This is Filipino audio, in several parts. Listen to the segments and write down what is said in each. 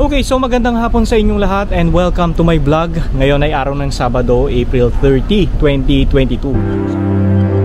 Okay, so magandang hapon sa inyong lahat and welcome to my vlog. Ngayon ay araw ng Sabado, April 30, 2022.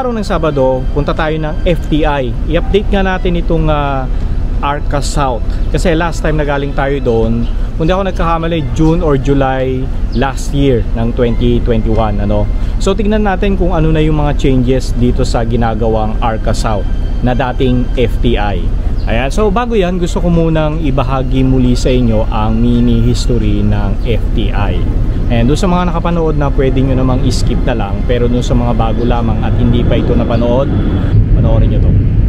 Araw ng Sabado, punta tayo ng FTI. I-update nga natin itong uh, Arca South. Kasi last time na galing tayo doon, kung di ako nagkakamali, June or July last year ng 2021. Ano? So tingnan natin kung ano na yung mga changes dito sa ginagawang Arca South na dating FTI. Ayan, so bago yan, gusto ko munang ibahagi muli sa inyo ang mini history ng FTI. And doon sa mga nakapanood na pwede nyo namang skip na lang pero doon sa mga bago lamang at hindi pa ito napanood, panoorin nyo to.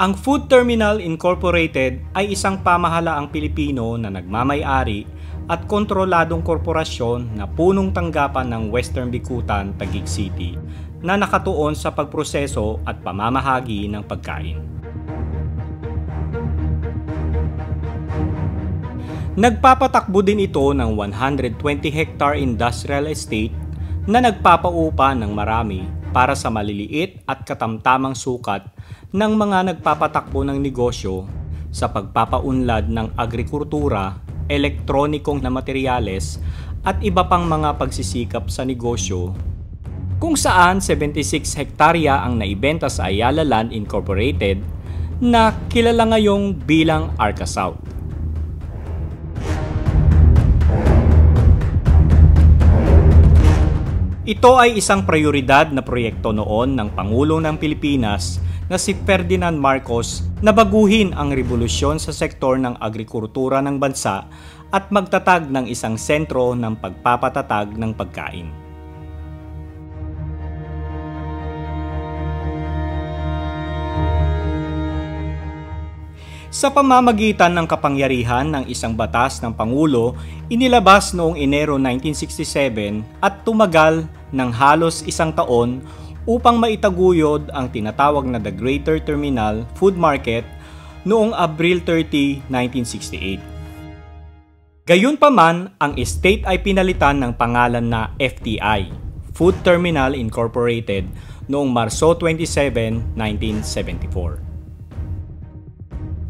Ang Food Terminal Incorporated ay isang pamahalaang Pilipino na nagmamay-ari at kontroladong korporasyon na punong tanggapan ng Western Bikutan, Taguig City na nakatuon sa pagproseso at pamamahagi ng pagkain. Nagpapatakbo din ito ng 120 hectare industrial estate na nagpapaupa ng marami para sa maliliit at katamtamang sukat ng mga nagpapatakbo ng negosyo sa pagpapaunlad ng agrikultura elektronikong na materyales at iba pang mga pagsisikap sa negosyo kung saan 76 hektarya ang naibenta sa Ayala Land Incorporated na kilala ngayong bilang Arca South. Ito ay isang prioridad na proyekto noon ng Pangulo ng Pilipinas na si Ferdinand Marcos na baguhin ang revolusyon sa sektor ng agrikultura ng bansa at magtatag ng isang sentro ng pagpapatatag ng pagkain. Sa pamamagitan ng kapangyarihan ng isang batas ng Pangulo, inilabas noong Enero 1967 at tumagal ng halos isang taon upang maitaguyod ang tinatawag na The Greater Terminal Food Market noong Abril 30, 1968. Gayunpaman, ang estate ay pinalitan ng pangalan na FTI, Food Terminal Incorporated, noong Marso 27, 1974.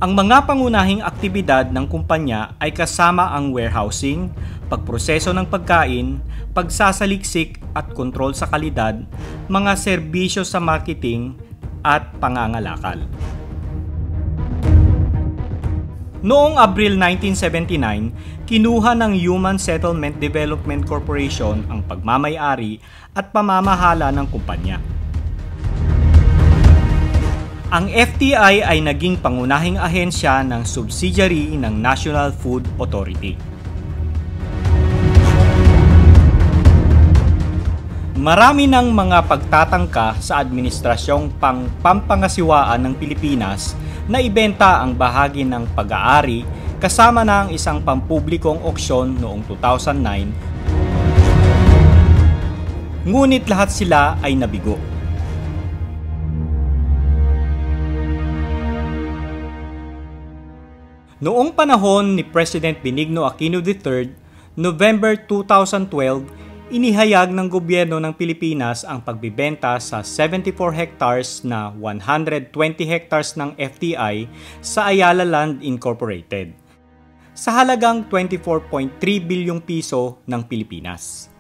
Ang mga pangunahing aktibidad ng kumpanya ay kasama ang warehousing, pagproseso ng pagkain, pagsasaliksik at kontrol sa kalidad, mga serbisyo sa marketing at pangangalakal. Noong Abril 1979, kinuha ng Human Settlement Development Corporation ang pagmamayari at pamamahala ng kumpanya. Ang FTI ay naging pangunahing ahensya ng subsidiary ng National Food Authority. Marami ng mga pagtatangka sa administrasyong pangpampangasiwaan ng Pilipinas na ibenta ang bahagi ng pag-aari kasama na ang isang pampublikong auksyon noong 2009. Ngunit lahat sila ay nabigo. Noong panahon ni President Benigno Aquino III, November 2012, inihayag ng gobyerno ng Pilipinas ang pagbibenta sa 74 hectares na 120 hectares ng FTI sa Ayala Land Incorporated sa halagang 24.3 bilyong piso ng Pilipinas.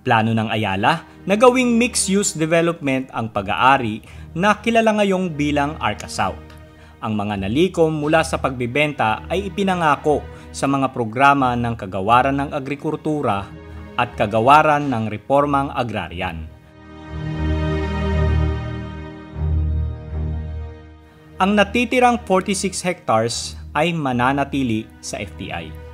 Plano ng Ayala na gawing mixed-use development ang pag-aari na kilala ngayong bilang Arca South. Ang mga nalikom mula sa pagbibenta ay ipinangako sa mga programa ng kagawaran ng agrikultura at kagawaran ng reformang agraryan. Ang natitirang 46 hectares ay mananatili sa FTI.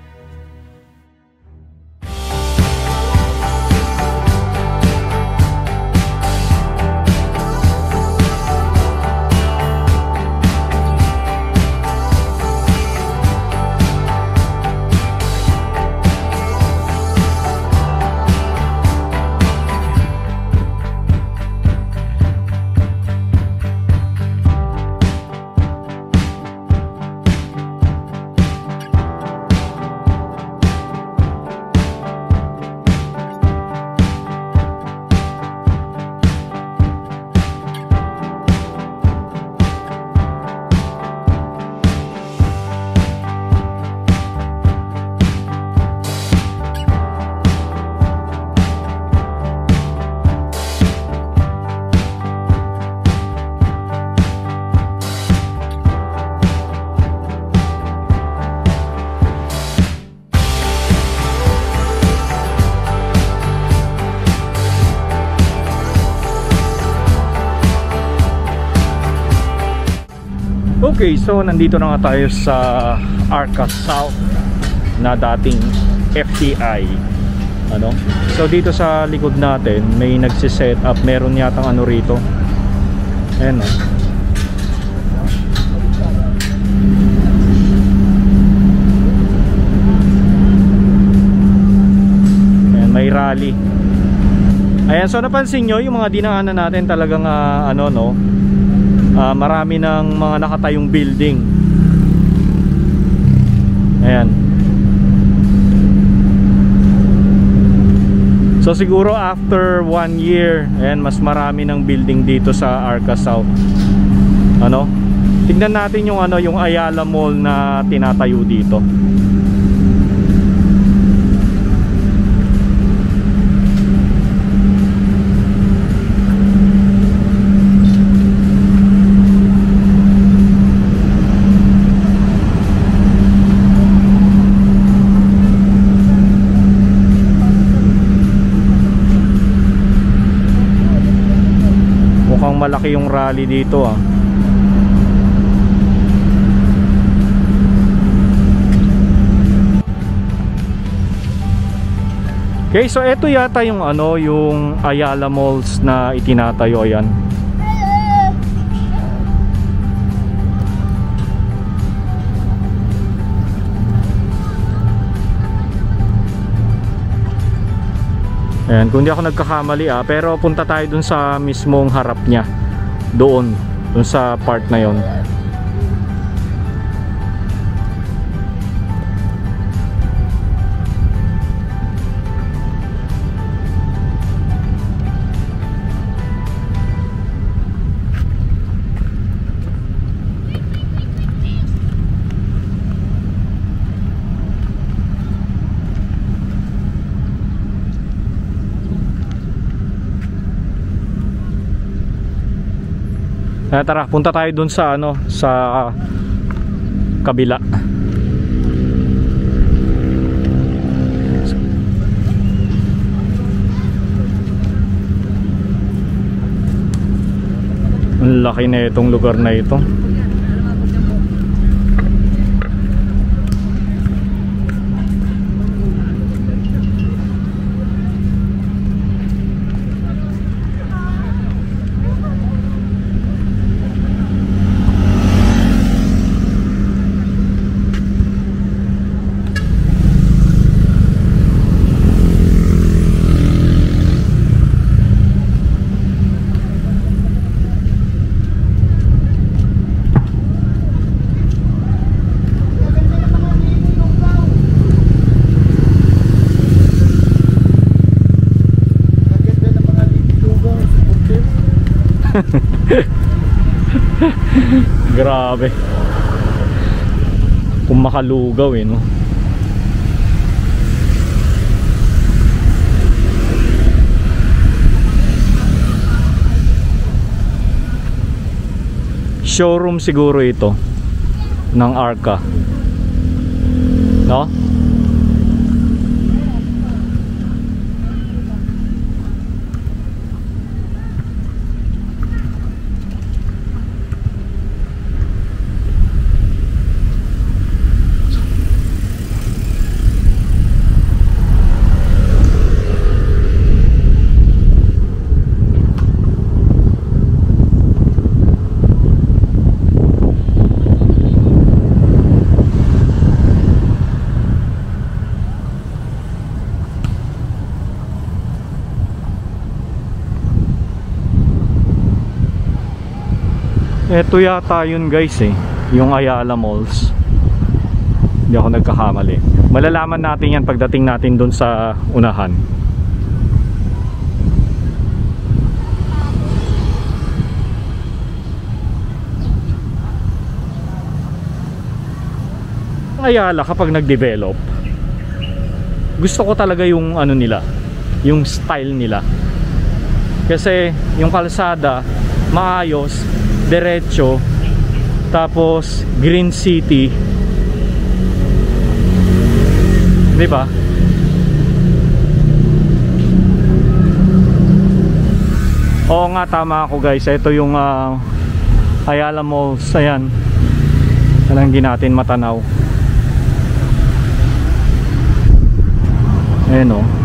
Okay, so nandito na nga tayo sa Arca South na dating FTI. Ano? So dito sa likod natin, may nagsi-set up, meron yatang ano rito. Ayan oh. Ayan, may rally. Ayan, so napansin nyo, yung mga dinaanan natin talagang uh, ano no, uh, marami ng mga nakatayong building. Ayan. So siguro after one year, ayan, mas marami ng building dito sa Arca South. Ano? Tingnan natin yung ano, yung Ayala Mall na tinatayo dito. Mukhang malaki yung rally dito ah. Okay, so ito yata yung ano, yung Ayala Malls na itinatayo ayan. Ayan, kung di ako nagkakamali ah, pero punta tayo dun sa mismong harap niya. Doon, dun sa part na yon. Kaya tara, punta tayo dun sa ano, sa kabila. Ang laki na itong lugar na ito. Grabe. Kung makalugaw eh, no? Showroom siguro ito ng Arca. No? Ito yata yun guys eh. Yung Ayala Malls. Hindi ako nagkakamali. Malalaman natin yan pagdating natin dun sa unahan. Ayala kapag nag-develop Gusto ko talaga yung ano nila Yung style nila. Kasi yung kalsada Maayos Diretso Tapos Green City 'Di ba? Oo nga tama ako guys. Ito yung uh, Ayala Malls. Ayan. Yan ang hindi natin matanaw. Ayan o.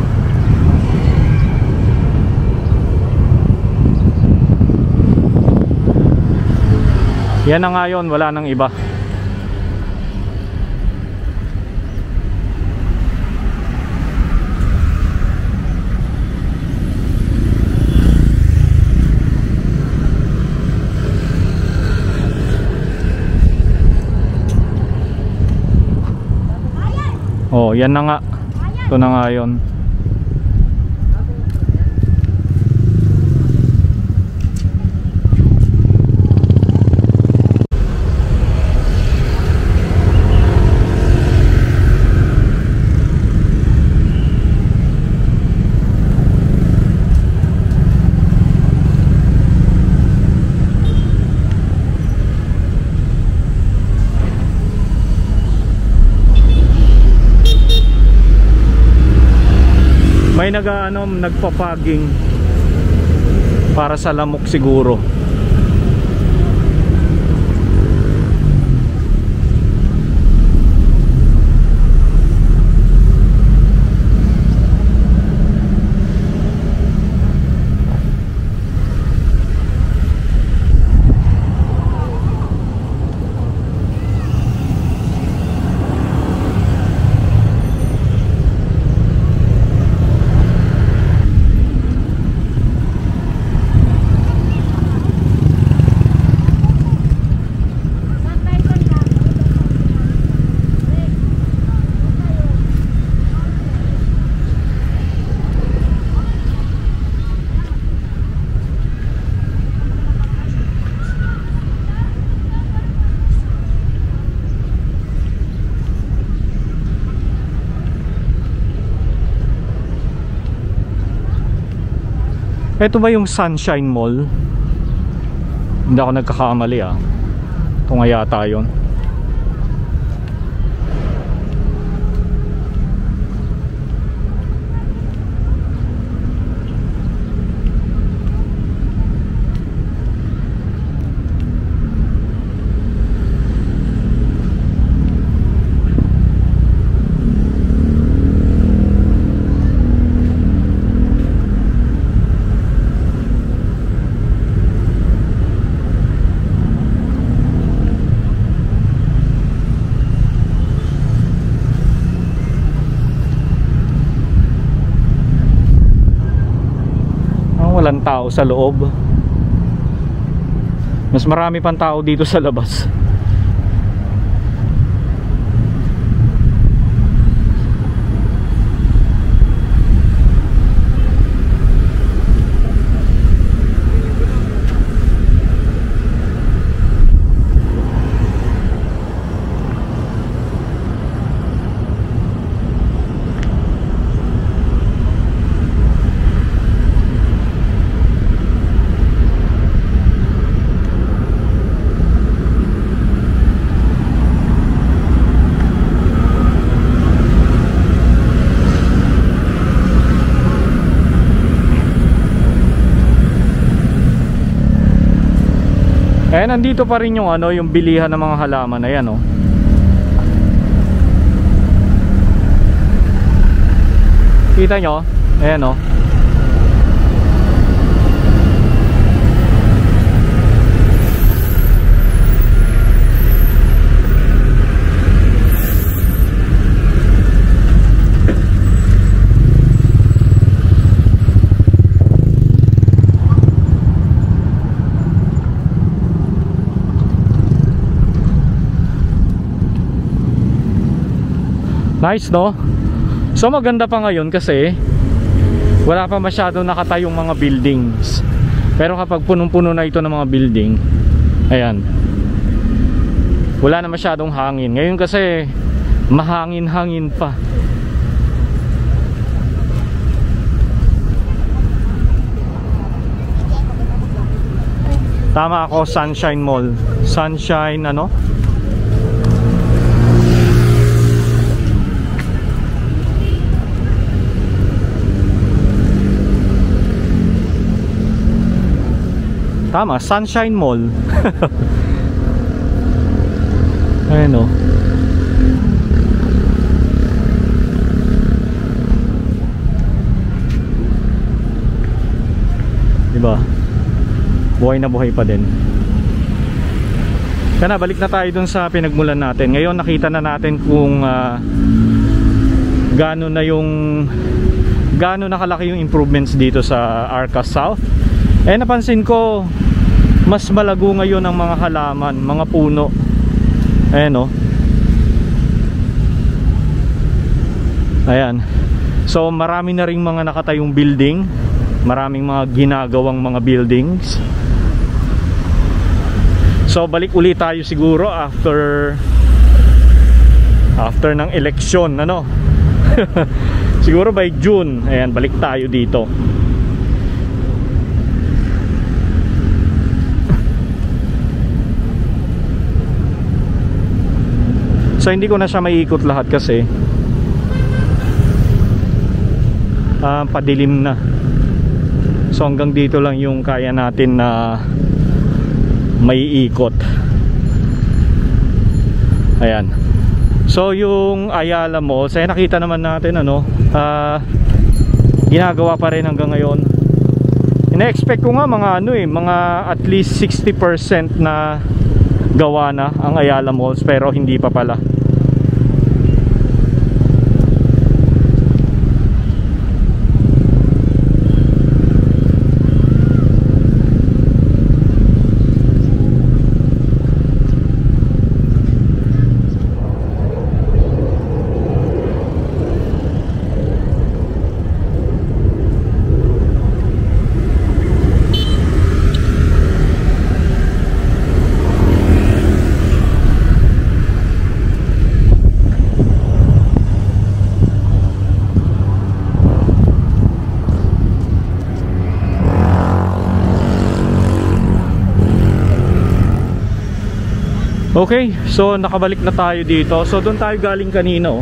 Yan na nga yun, wala nang iba. Oh, yan na nga. Ito na nga yun. May nag ano, nagpa-fogging para sa lamok siguro. Ito ba yung Sunshine Mall? Hindi ako nagkakamali ah. Ito nga yata yun. Ah, walang tao sa loob. Mas marami pang tao dito sa labas. Eh nandito pa rin yung ano, yung bilihan ng mga halaman na yan oh. Kita nyo? Ayan oh. Nice no? So maganda pa ngayon kasi wala pa masyado nakatayong mga buildings. Pero kapag punong-puno na ito ng mga building, ayan. Wala na masyadong hangin. Ngayon kasi mahangin-hangin pa. Tama ako, Sunshine Mall. Sunshine ano? Tama, Sunshine Mall. Ayan o. Diba? Buhay na buhay pa din. Kaya na, balik na tayo dun sa pinagmulan natin. Ngayon nakita na natin kung uh, gaano na yung gaano nakalaki yung improvements dito sa Arca South. Eh napansin ko mas malago ngayon ang mga halaman, mga puno. Ayan o. Ayan. So marami na ring mga nakatayong building, maraming mga ginagawang mga buildings. So balik ulit tayo siguro after after ng election ano. siguro by June, ayan balik tayo dito. So hindi ko na siya maiikot lahat kasi uh, padilim na. So hanggang dito lang yung kaya natin na maiikot. Ayan. So yung Ayala Mall, saya nakita naman natin ano, uh, ginagawa pa rin hanggang ngayon. Ina-expect ko nga mga ano eh, mga at least 60% na gawa na ang Ayala Malls pero hindi pa pala. Okay, so nakabalik na tayo dito. So doon tayo galing kanina oh.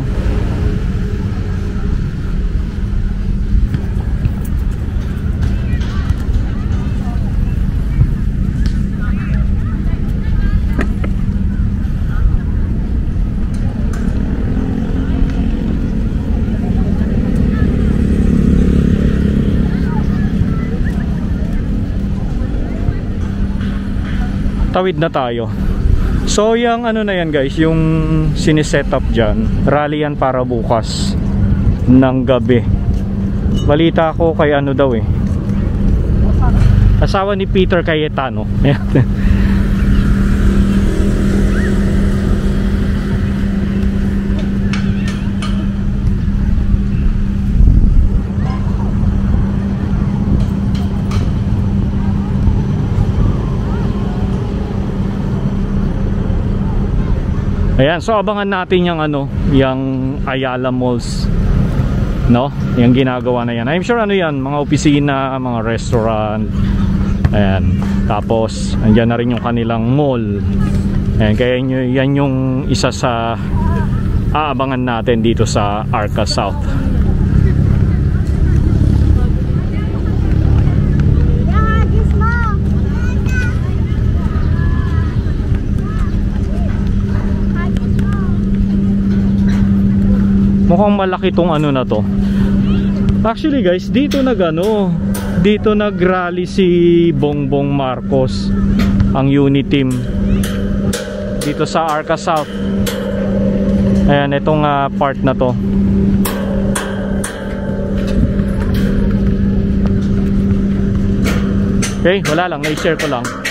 Tawid na tayo. So yung ano na yan guys, yung siniset up dyan, rally yan para bukas ng gabi. Balita ko kay ano daw eh. Asawa ni Peter Cayetano. Ayan, so abangan natin yung ano, yung Ayala Malls. No? Yung ginagawa na yan. I'm sure ano yan, mga opisina, mga restaurant. Ayan. Tapos, andyan na rin yung kanilang mall. Ayan, kaya yan yung isa sa aabangan natin dito sa Arca South. Mukhang malaki tong ano na to. Actually guys dito nag ano dito nag rally si Bongbong Marcos ang unit team. Dito sa Arca South. Ayan itong uh, part na to. Okay wala lang na-share ko lang